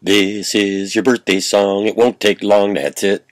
This is your birthday song. It won't take long, that's it.